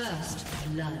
First blood.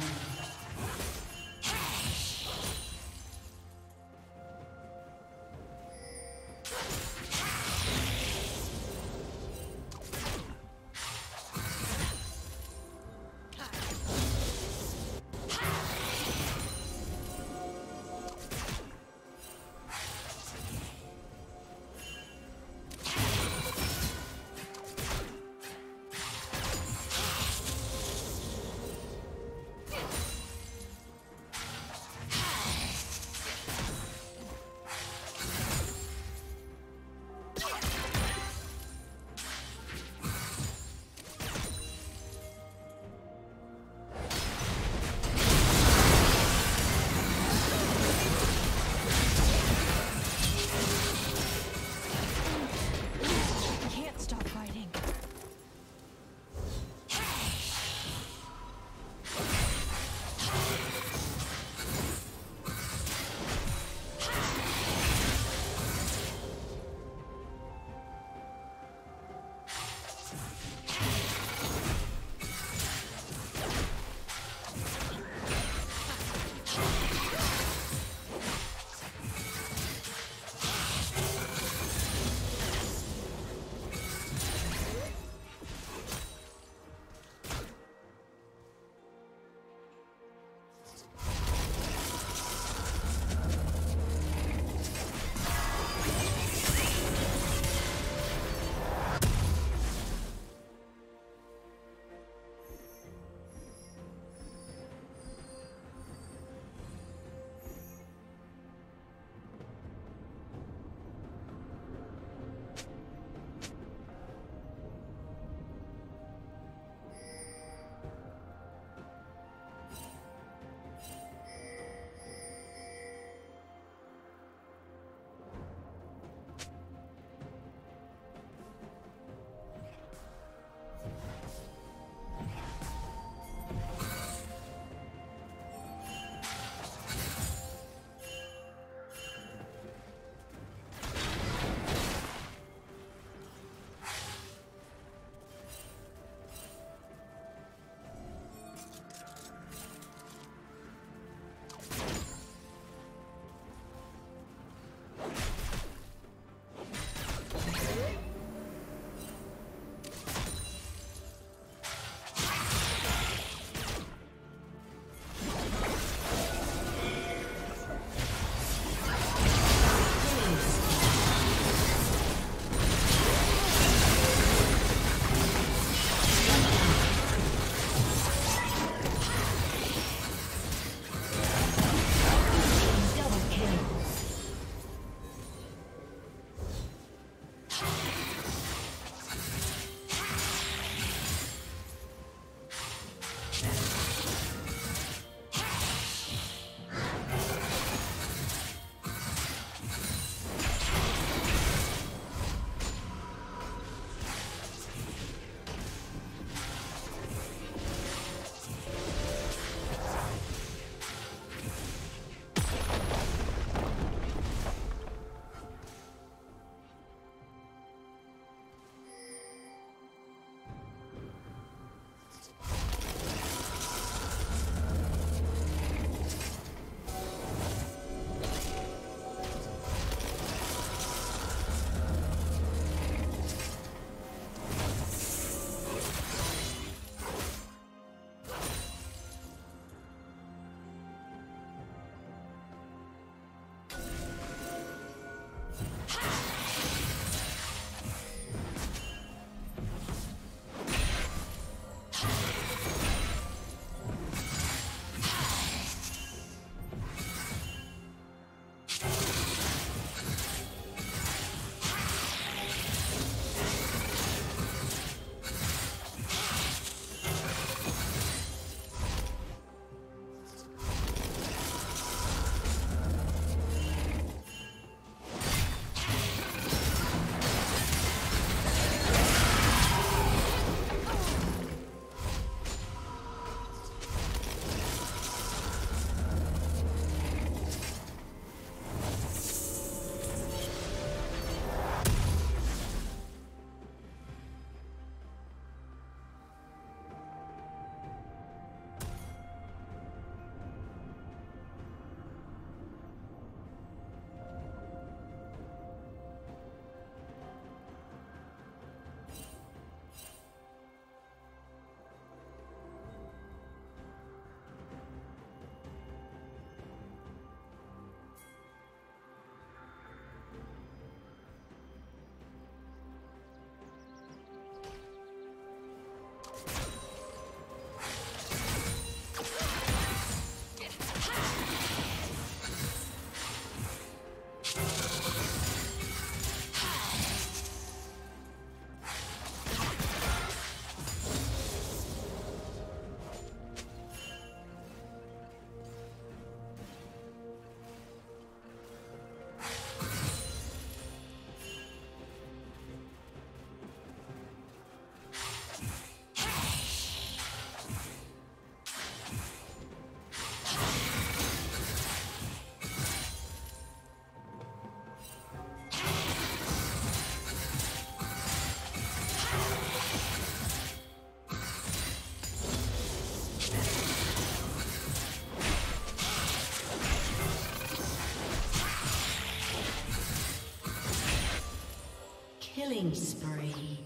Killing spree.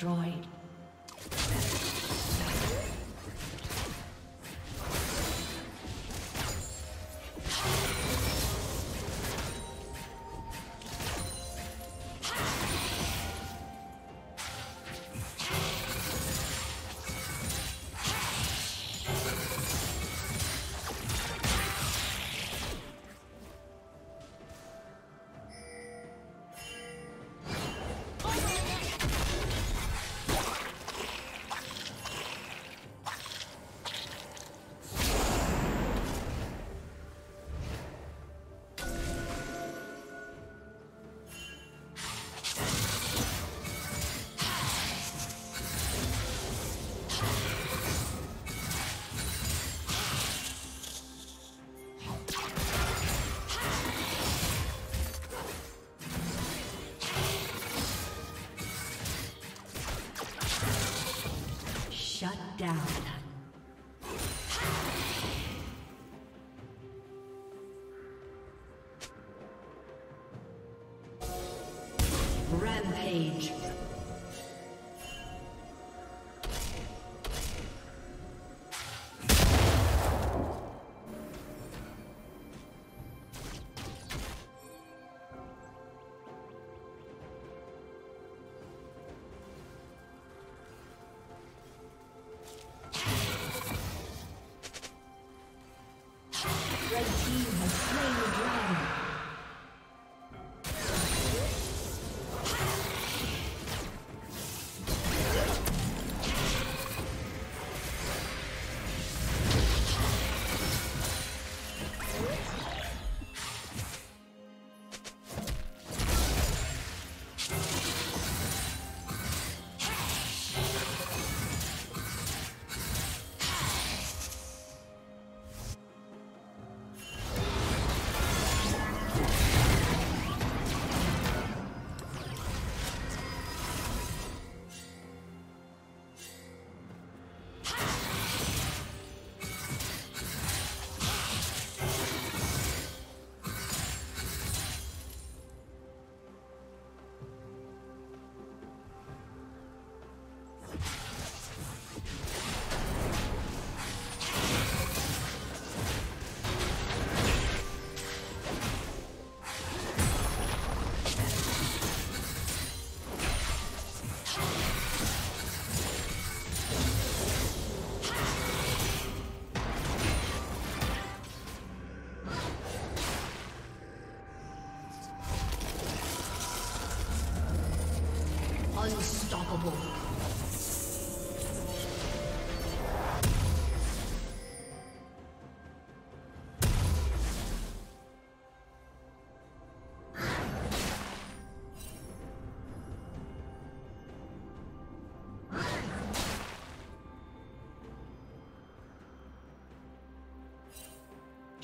Destroyed.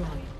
destroyed.